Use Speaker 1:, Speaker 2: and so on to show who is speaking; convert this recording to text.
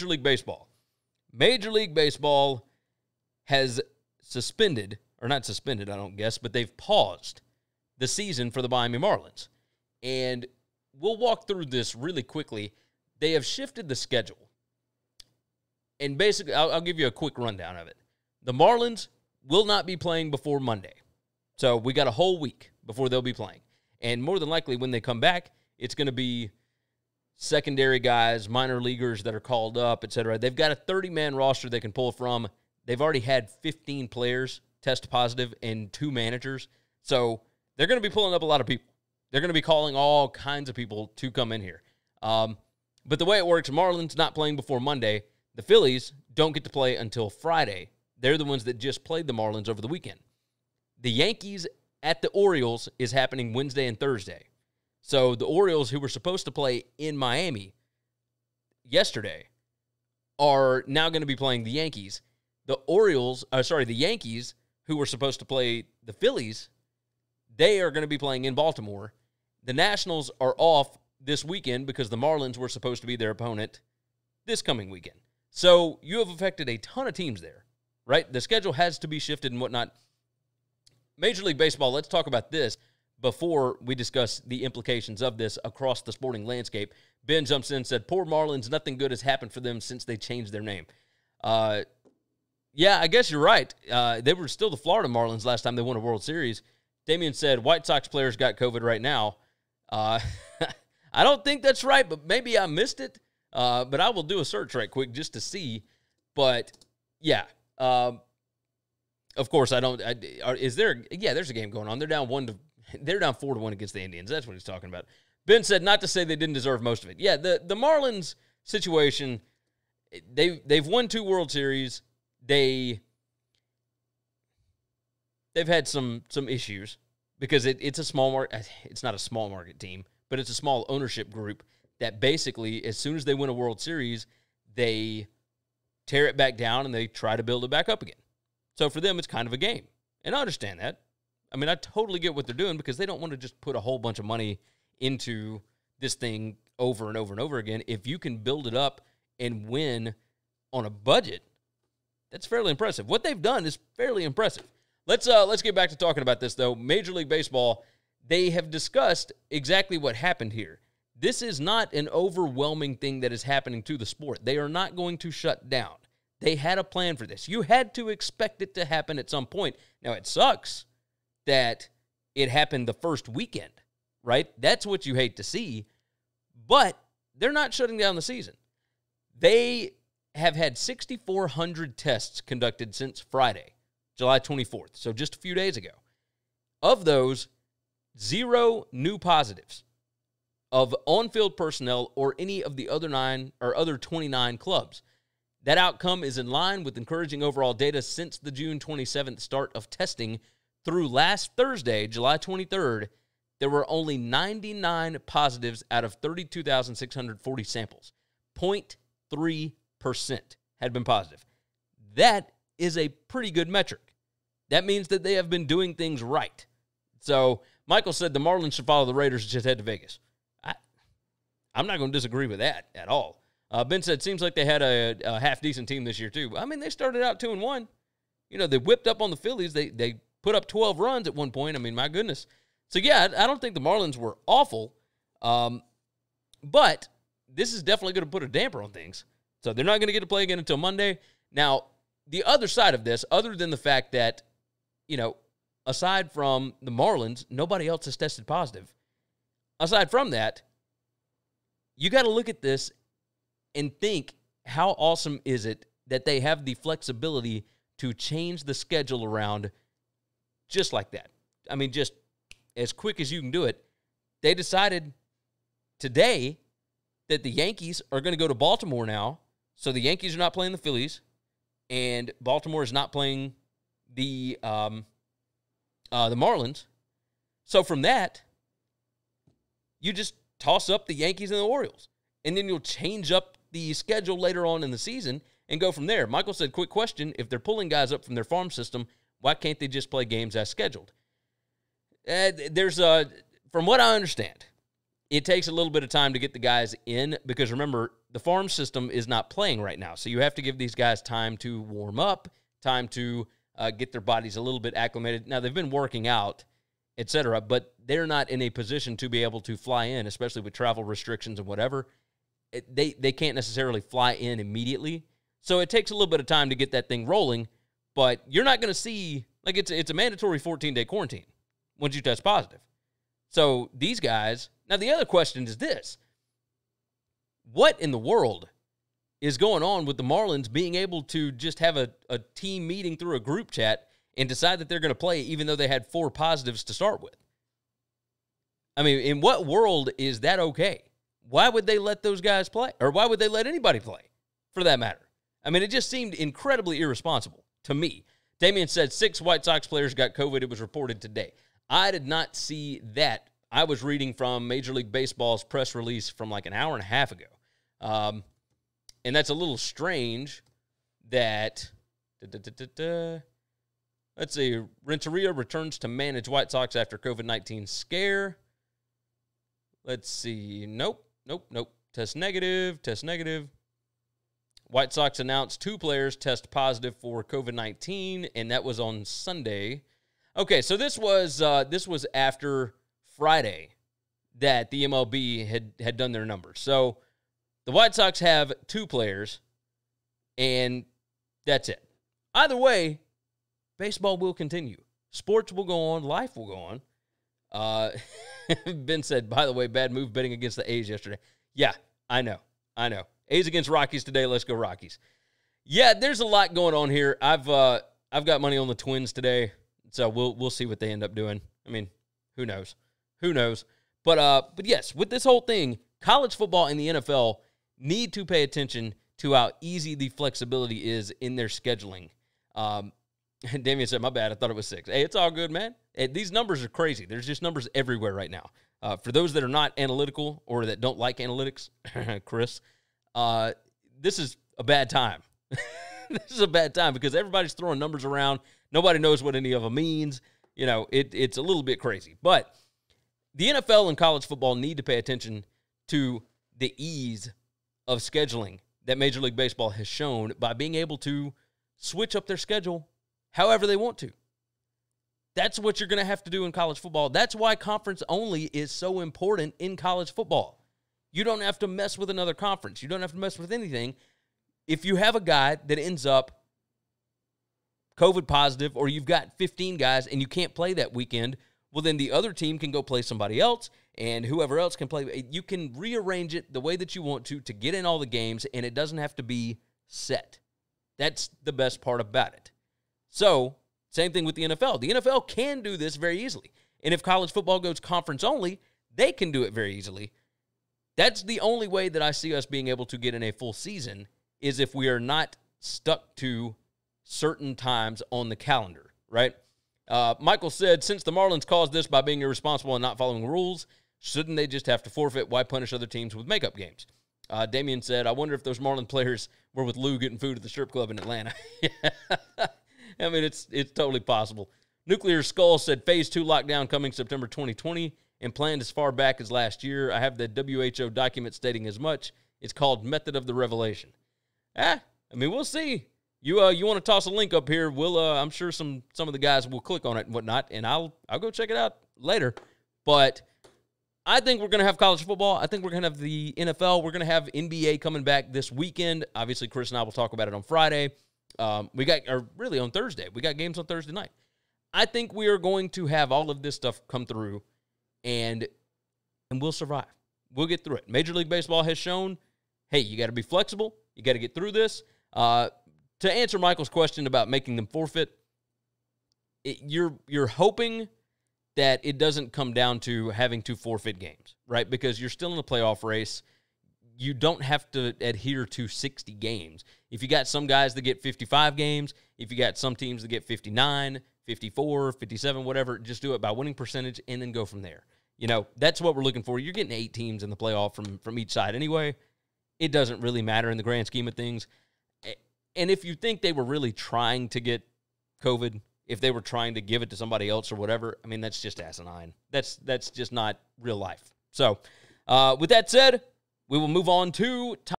Speaker 1: Major League Baseball. Major League Baseball has suspended, or not suspended, I don't guess, but they've paused the season for the Miami Marlins. And we'll walk through this really quickly. They have shifted the schedule. And basically, I'll, I'll give you a quick rundown of it. The Marlins will not be playing before Monday. So we got a whole week before they'll be playing. And more than likely, when they come back, it's going to be secondary guys, minor leaguers that are called up, et cetera. They've got a 30 man roster they can pull from. They've already had 15 players test positive and two managers. So they're going to be pulling up a lot of people. They're going to be calling all kinds of people to come in here. Um, but the way it works, Marlins not playing before Monday. The Phillies don't get to play until Friday. They're the ones that just played the Marlins over the weekend. The Yankees at the Orioles is happening Wednesday and Thursday. So the Orioles, who were supposed to play in Miami yesterday, are now going to be playing the Yankees. The Orioles, uh, sorry, the Yankees, who were supposed to play the Phillies, they are going to be playing in Baltimore. The Nationals are off this weekend because the Marlins were supposed to be their opponent this coming weekend. So you have affected a ton of teams there, right? The schedule has to be shifted and whatnot. Major League Baseball, let's talk about this before we discuss the implications of this across the sporting landscape. Ben jumps in and said, Poor Marlins, nothing good has happened for them since they changed their name. Uh, yeah, I guess you're right. Uh, they were still the Florida Marlins last time they won a World Series. Damien said, White Sox players got COVID right now. Uh, I don't think that's right, but maybe I missed it. Uh, but I will do a search right quick just to see. But yeah, um, of course I don't. I, is there? Yeah, there's a game going on. They're down one to. They're down four to one against the Indians. That's what he's talking about. Ben said not to say they didn't deserve most of it. Yeah, the the Marlins situation. They they've won two World Series. They they've had some some issues because it, it's a small market. It's not a small market team, but it's a small ownership group that basically, as soon as they win a World Series, they tear it back down and they try to build it back up again. So for them, it's kind of a game, and I understand that. I mean, I totally get what they're doing because they don't want to just put a whole bunch of money into this thing over and over and over again. If you can build it up and win on a budget, that's fairly impressive. What they've done is fairly impressive. Let's uh let's get back to talking about this though. Major League Baseball, they have discussed exactly what happened here. This is not an overwhelming thing that is happening to the sport. They are not going to shut down. They had a plan for this. You had to expect it to happen at some point. Now it sucks that it happened the first weekend, right? That's what you hate to see. But they're not shutting down the season. They have had 6,400 tests conducted since Friday. July 24th, so just a few days ago. Of those, zero new positives of on-field personnel or any of the other nine or other 29 clubs. That outcome is in line with encouraging overall data since the June 27th start of testing through last Thursday, July 23rd. There were only 99 positives out of 32,640 samples. 0.3% had been positive. That is a pretty good metric. That means that they have been doing things right. So Michael said the Marlins should follow the Raiders and just head to Vegas. I, I'm not going to disagree with that at all. Uh, ben said seems like they had a, a half decent team this year too. I mean, they started out two and one. You know, they whipped up on the Phillies. They they put up 12 runs at one point. I mean, my goodness. So yeah, I don't think the Marlins were awful, um, but this is definitely going to put a damper on things. So they're not going to get to play again until Monday. Now, the other side of this, other than the fact that you know, aside from the Marlins, nobody else has tested positive. Aside from that, you got to look at this and think how awesome is it that they have the flexibility to change the schedule around just like that. I mean, just as quick as you can do it. They decided today that the Yankees are going to go to Baltimore now. So the Yankees are not playing the Phillies, and Baltimore is not playing the um, uh, the Marlins. So from that, you just toss up the Yankees and the Orioles, and then you'll change up the schedule later on in the season and go from there. Michael said, "Quick question: If they're pulling guys up from their farm system, why can't they just play games as scheduled?" Uh, there's a, from what I understand, it takes a little bit of time to get the guys in because remember, the farm system is not playing right now. So you have to give these guys time to warm up, time to uh, get their bodies a little bit acclimated. Now, they've been working out, etc., but they're not in a position to be able to fly in, especially with travel restrictions and whatever. It, they, they can't necessarily fly in immediately. So it takes a little bit of time to get that thing rolling, but you're not going to see, like, it's, it's a mandatory 14 day quarantine once you test positive. So these guys, now the other question is this what in the world is going on with the Marlins being able to just have a, a team meeting through a group chat and decide that they're going to play even though they had four positives to start with? I mean, in what world is that okay? Why would they let those guys play? Or why would they let anybody play for that matter? I mean, it just seemed incredibly irresponsible to me. Damien said six White Sox players got COVID. It was reported today. I did not see that. I was reading from Major League Baseball's press release from like an hour and a half ago. Um, and that's a little strange that. Da, da, da, let's see. Renteria returns to manage White Sox after COVID 19 scare. Let's see. Nope. Nope. Nope. Test negative. Test negative. White Sox announced two players test positive for COVID 19, and that was on Sunday. Okay, so this was uh, this was after Friday that the MLB had had done their numbers. So the White Sox have two players, and that's it. Either way, baseball will continue. Sports will go on. Life will go on. Uh, ben said, by the way, bad move betting against the A's yesterday. Yeah, I know. I know. A's against Rockies today. Let's go Rockies. Yeah, there's a lot going on here. I've uh, I've got money on the Twins today, so we'll we'll see what they end up doing. I mean, who knows? Who knows? But uh, but yes, with this whole thing, college football and the NFL need to pay attention to how easy the flexibility is in their scheduling. Um, and Damien said, "My bad. I thought it was six. Hey, it's all good, man. These numbers are crazy. There's just numbers everywhere right now. Uh, for those that are not analytical or that don't like analytics, Chris, uh, this is a bad time. this is a bad time because everybody's throwing numbers around. Nobody knows what any of them means. You know, it, it's a little bit crazy. But the NFL and college football need to pay attention to the ease of scheduling that Major League Baseball has shown by being able to switch up their schedule however they want to. That's what you're going to have to do in college football. That's why conference only is so important in college football. You don't have to mess with another conference. You don't have to mess with anything. If you have a guy that ends up COVID positive or you've got 15 guys and you can't play that weekend, well, then the other team can go play somebody else and whoever else can play. You can rearrange it the way that you want to to get in all the games and it doesn't have to be set. That's the best part about it. So, same thing with the NFL. The NFL can do this very easily. And if college football goes conference only, they can do it very easily. That's the only way that I see us being able to get in a full season is if we are not stuck to certain times on the calendar, right? Uh, Michael said, since the Marlins caused this by being irresponsible and not following rules, shouldn't they just have to forfeit? Why punish other teams with makeup games? Uh, Damien said, I wonder if those Marlin players were with Lou getting food at the strip club in Atlanta. I mean, it's it's totally possible. Nuclear Skull said phase two lockdown coming September 2020 and planned as far back as last year. I have the WHO document stating as much. It's called Method of the Revelation. Ah, I mean, we'll see. You uh, you want to toss a link up here? We'll uh, I'm sure some some of the guys will click on it and whatnot, and I'll I'll go check it out later. But I think we're going to have college football. I think we're going to have the NFL. We're going to have NBA coming back this weekend. Obviously, Chris and I will talk about it on Friday. Um, we got, or really on Thursday. We got games on Thursday night. I think we are going to have all of this stuff come through and and we'll survive. We'll get through it. Major League Baseball has shown, hey, you got to be flexible. You got to get through this. Uh, to answer Michael's question about making them forfeit, it, you're you're hoping that it doesn't come down to having to forfeit games, right? Because you're still in the playoff race. You don't have to adhere to 60 games. If you got some guys that get 55 games, if you got some teams that get 59, 54, 57, whatever. Just do it by winning percentage and then go from there. You know, that's what we're looking for. You're getting eight teams in the playoff from from each side anyway. It doesn't really matter in the grand scheme of things. And if you think they were really trying to get COVID, if they were trying to give it to somebody else or whatever, I mean that's just asinine. That's that's just not real life. So, Uh, with that said, we will move on to.